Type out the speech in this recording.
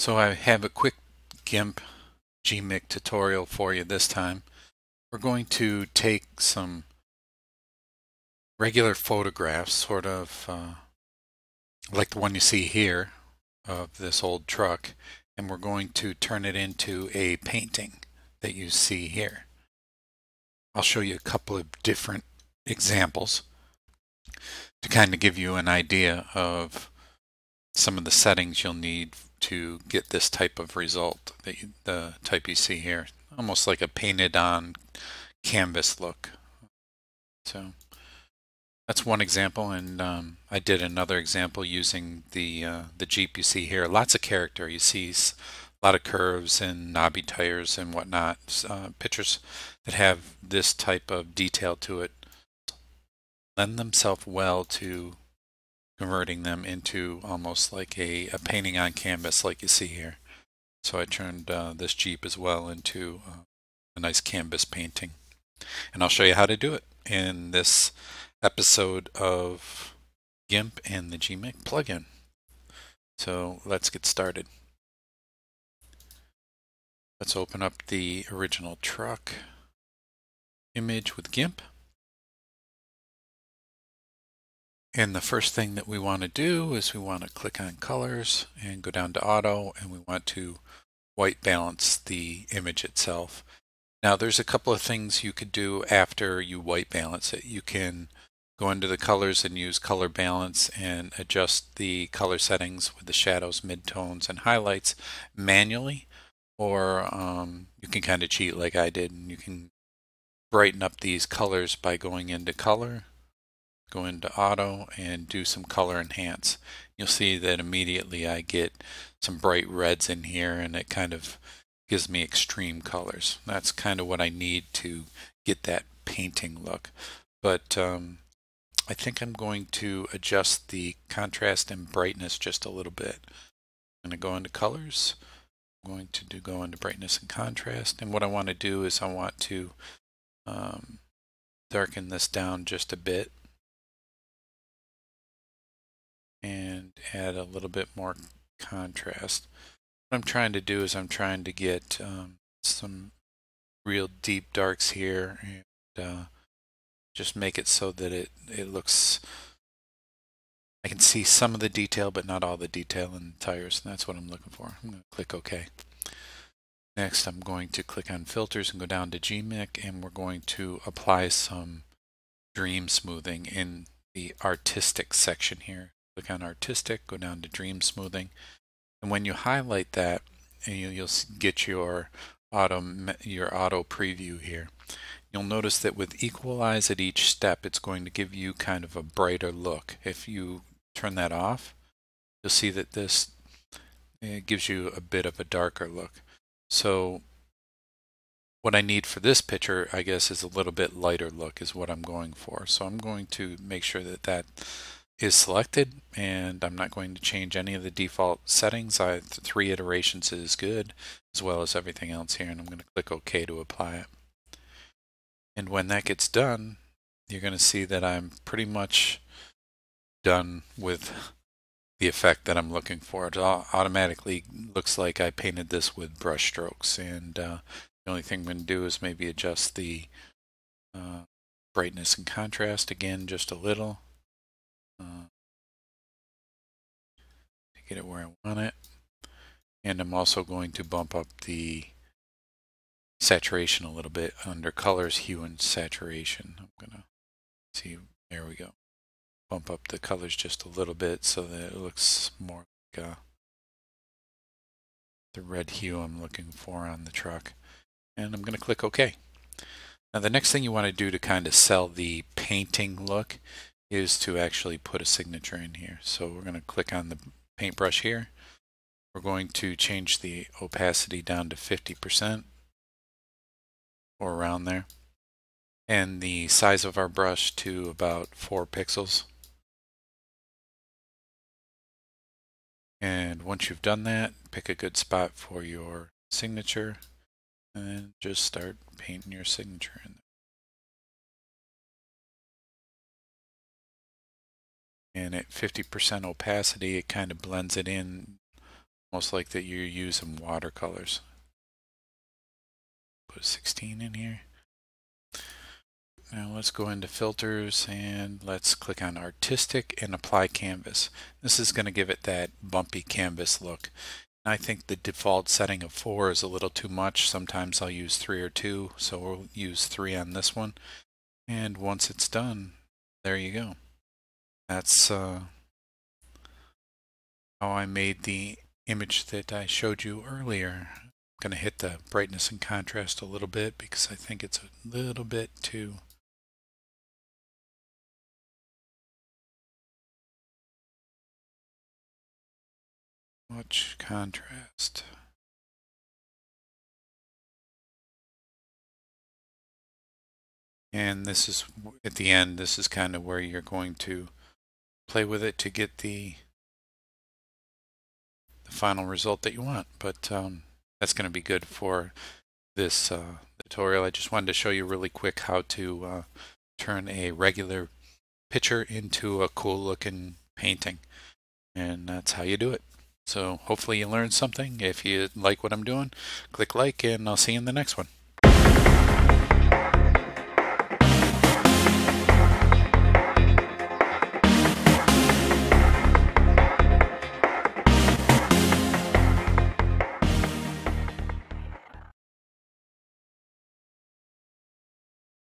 So I have a quick GIMP GMIC tutorial for you this time. We're going to take some regular photographs, sort of uh, like the one you see here of this old truck, and we're going to turn it into a painting that you see here. I'll show you a couple of different examples to kind of give you an idea of some of the settings you'll need to get this type of result, the, type you see here, almost like a painted on canvas look. So that's one example, and um, I did another example using the uh, the Jeep you see here. Lots of character. You see a lot of curves and knobby tires and whatnot. Uh, pictures that have this type of detail to it lend themselves well to converting them into almost like a, a painting on canvas like you see here. So I turned uh, this Jeep as well into uh, a nice canvas painting. And I'll show you how to do it in this episode of GIMP and the GMIC plugin. So let's get started. Let's open up the original truck image with GIMP. And the first thing that we want to do is we want to click on colors and go down to auto and we want to white balance the image itself. Now there's a couple of things you could do after you white balance it. You can go into the colors and use color balance and adjust the color settings with the shadows, midtones, and highlights manually. Or um, you can kind of cheat like I did and you can brighten up these colors by going into color go into auto and do some color enhance. You'll see that immediately I get some bright reds in here and it kind of gives me extreme colors. That's kind of what I need to get that painting look. But um, I think I'm going to adjust the contrast and brightness just a little bit. I'm going to go into colors. I'm going to do go into brightness and contrast. And what I want to do is I want to um, darken this down just a bit add a little bit more contrast. What I'm trying to do is I'm trying to get um, some real deep darks here and uh, just make it so that it, it looks I can see some of the detail but not all the detail in the tires and that's what I'm looking for. I'm going to click OK. Next I'm going to click on filters and go down to GMIC and we're going to apply some dream smoothing in the artistic section here click on artistic, go down to dream smoothing. And when you highlight that, and you, will get your auto, your auto preview here. You'll notice that with equalize at each step, it's going to give you kind of a brighter look. If you turn that off, you'll see that this it gives you a bit of a darker look. So what I need for this picture, I guess, is a little bit lighter look is what I'm going for. So I'm going to make sure that that is selected and I'm not going to change any of the default settings. I three iterations is good as well as everything else here and I'm going to click OK to apply it. And when that gets done you're going to see that I'm pretty much done with the effect that I'm looking for. It automatically looks like I painted this with brush strokes and uh, the only thing I'm going to do is maybe adjust the uh, brightness and contrast again just a little get it where I want it. And I'm also going to bump up the saturation a little bit under colors, hue, and saturation. I'm going to see, there we go. Bump up the colors just a little bit so that it looks more like uh, the red hue I'm looking for on the truck. And I'm going to click OK. Now the next thing you want to do to kind of sell the painting look is to actually put a signature in here. So we're going to click on the paintbrush here. We're going to change the opacity down to 50% or around there. And the size of our brush to about 4 pixels. And once you've done that, pick a good spot for your signature and just start painting your signature in there. And at 50% opacity it kind of blends it in Most like that you're using watercolors. Put 16 in here. Now let's go into filters and let's click on artistic and apply canvas. This is going to give it that bumpy canvas look. I think the default setting of four is a little too much. Sometimes I'll use three or two, so we'll use three on this one. And once it's done, there you go. That's uh, how I made the image that I showed you earlier. I'm going to hit the brightness and contrast a little bit because I think it's a little bit too much contrast. And this is at the end, this is kind of where you're going to play with it to get the, the final result that you want. But um, that's going to be good for this uh, tutorial. I just wanted to show you really quick how to uh, turn a regular picture into a cool looking painting. And that's how you do it. So hopefully you learned something. If you like what I'm doing, click like and I'll see you in the next one.